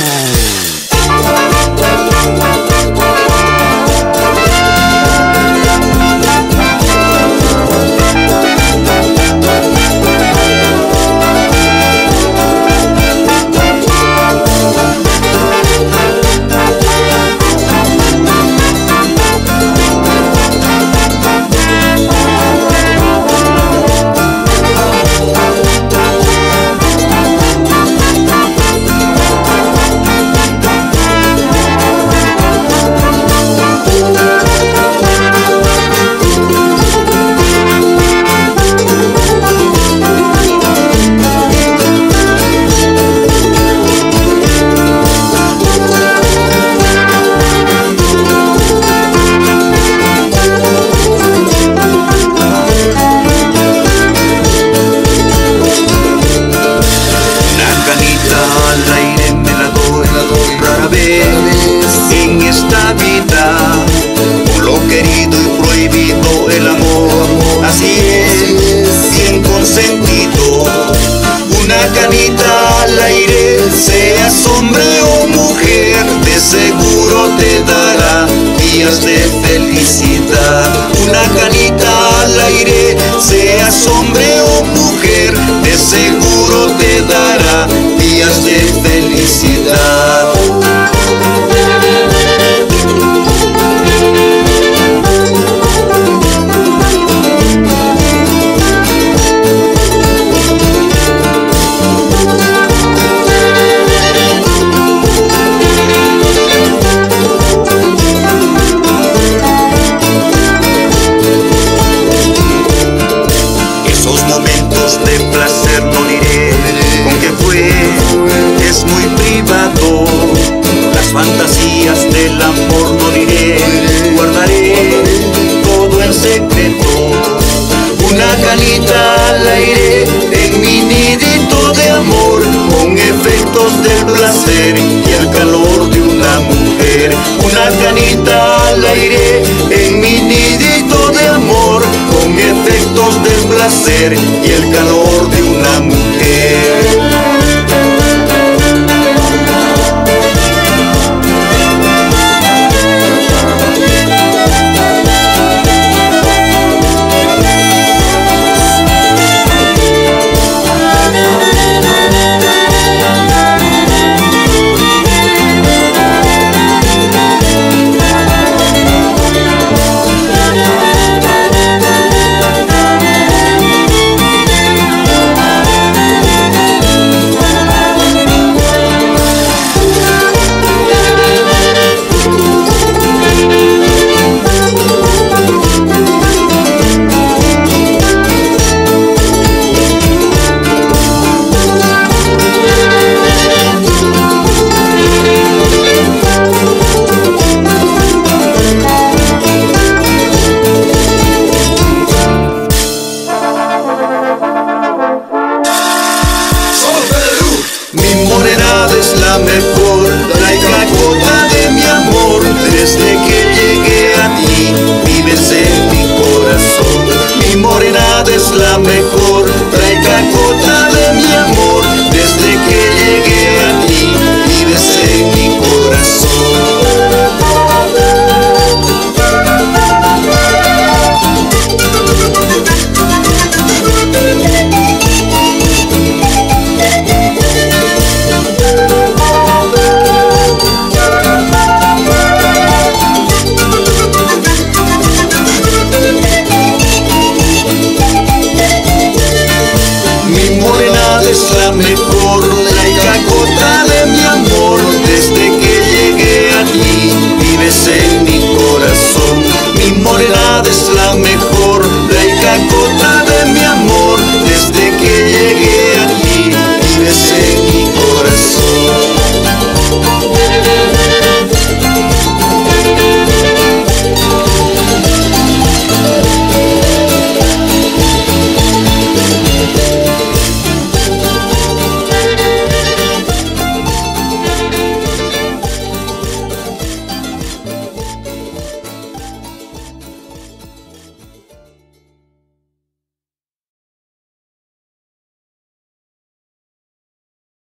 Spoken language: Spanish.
Show. Una canita al aire, seas hombre o mujer, de seguro no diré con qué fue, es muy privado. Las fantasías del amor no diré, guardaré todo en secreto. Una canita al aire en mi nidito de amor, con efectos del placer y el calor de una mujer. Una canita al aire en mi nidito de amor, con efectos del placer y el calor de una Mi morenada es la mejor, la cacota de mi amor. Desde que llegué a ti, vives en mi corazón. Mi morenada es la mejor, la cacota